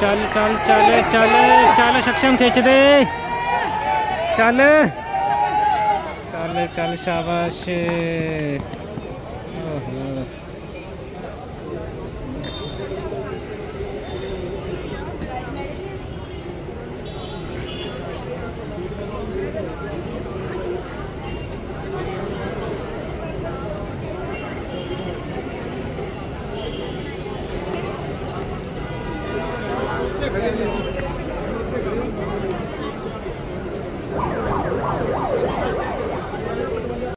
चल चल चल चल चल सक्षम खींच दे। चल। चल चल शाबाश। Grazie.